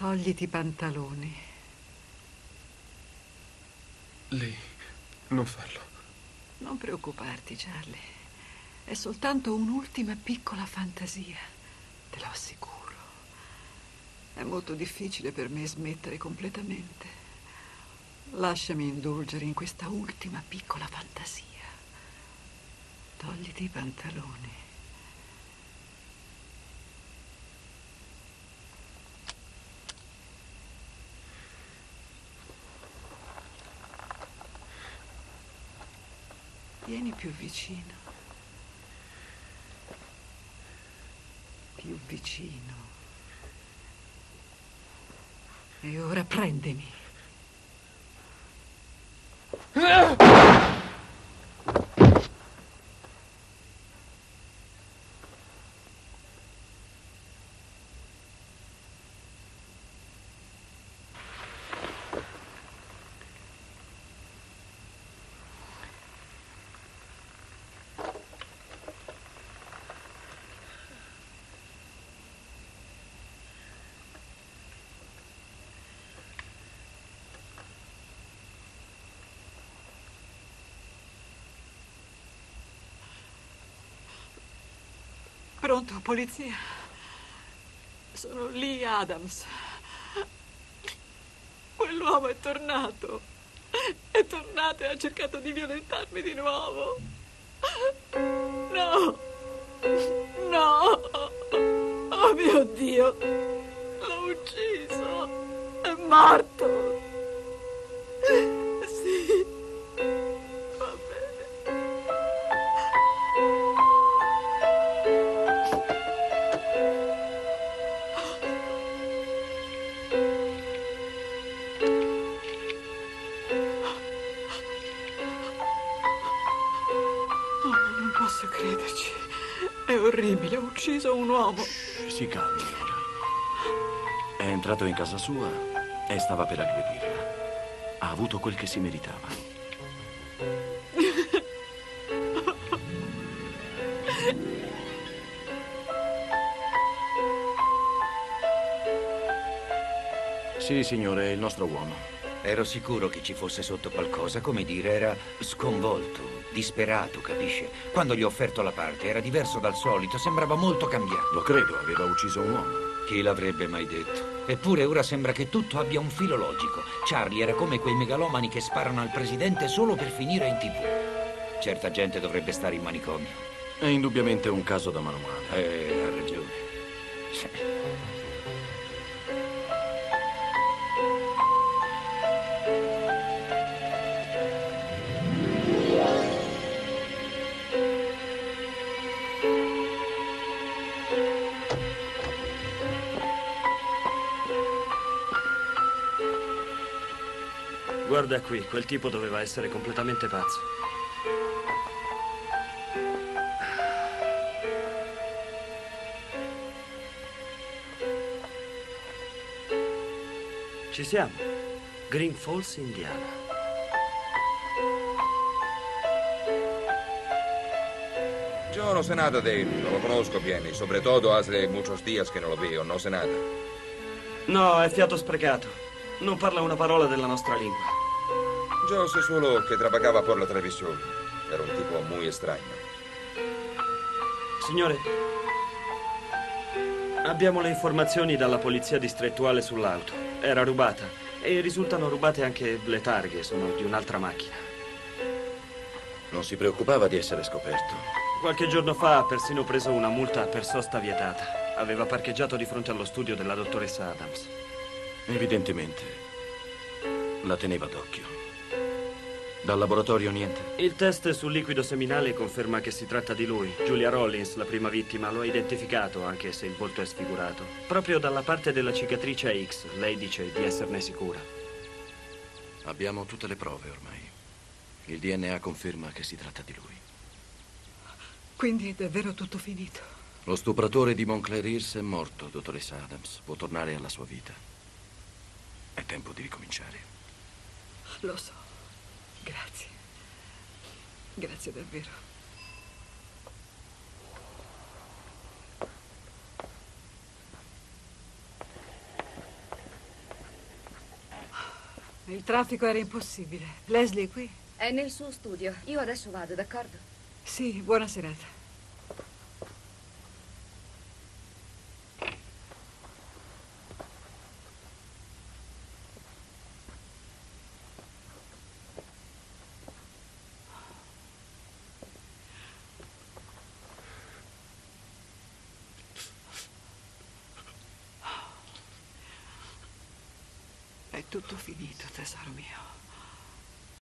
Togliti i pantaloni. Lei, non farlo. Non preoccuparti, Charlie. È soltanto un'ultima piccola fantasia, te lo assicuro. È molto difficile per me smettere completamente. Lasciami indulgere in questa ultima piccola fantasia. Togliti i pantaloni. Vieni più vicino. Più vicino. E ora prendimi. Pronto, polizia? Sono Lee Adams. Quell'uomo è tornato. È tornato e ha cercato di violentarmi di nuovo. No! No! Oh mio Dio! L'ho ucciso! È morto! Orribile, ha ucciso un uomo. Si calmi ora. È entrato in casa sua e stava per aggredirla. Ha avuto quel che si meritava. Sì, signore, è il nostro uomo. Ero sicuro che ci fosse sotto qualcosa, come dire, era sconvolto, disperato, capisce? Quando gli ho offerto la parte era diverso dal solito, sembrava molto cambiato. Lo credo, aveva ucciso un uomo. Chi l'avrebbe mai detto? Eppure ora sembra che tutto abbia un filo logico. Charlie era come quei megalomani che sparano al presidente solo per finire in tv. Certa gente dovrebbe stare in manicomio. È indubbiamente un caso da manuale. Eh, ha ragione. Guarda qui, quel tipo doveva essere completamente pazzo. Ci siamo. Green Falls, Indiana. Yo no sé nada de él, no lo conozco bien y sobre todo hace muchos días que no lo veo, no sé nada. No, è fiato sprecato. Non parla una parola della nostra lingua. Yo sé solo que trabajaba por la televisión. Era un tipo muy extraño. Signore, abbiamo le informazioni dalla polizia distrettuale sull'auto. Era rubata e risultano rubate anche le targhe, sono di un'altra macchina. Non si preoccupava di essere scoperto. Qualche giorno fa ha persino preso una multa per sosta vietata. Aveva parcheggiato di fronte allo studio della dottoressa Adams. Evidentemente la teneva d'occhio. Dal laboratorio niente? Il test sul liquido seminale conferma che si tratta di lui. Julia Rollins, la prima vittima, lo ha identificato, anche se il volto è sfigurato. Proprio dalla parte della cicatrice X, lei dice di esserne sicura. Abbiamo tutte le prove ormai. Il DNA conferma che si tratta di lui. Quindi è davvero tutto finito? Lo stupratore di Montclair Hills è morto, dottoressa Adams. Può tornare alla sua vita. È tempo di ricominciare. Lo so. Grazie. Grazie davvero. Il traffico era impossibile. Leslie è qui? È nel suo studio. Io adesso vado, d'accordo? Sì, buona serata. Tutto finito, tesoro mio.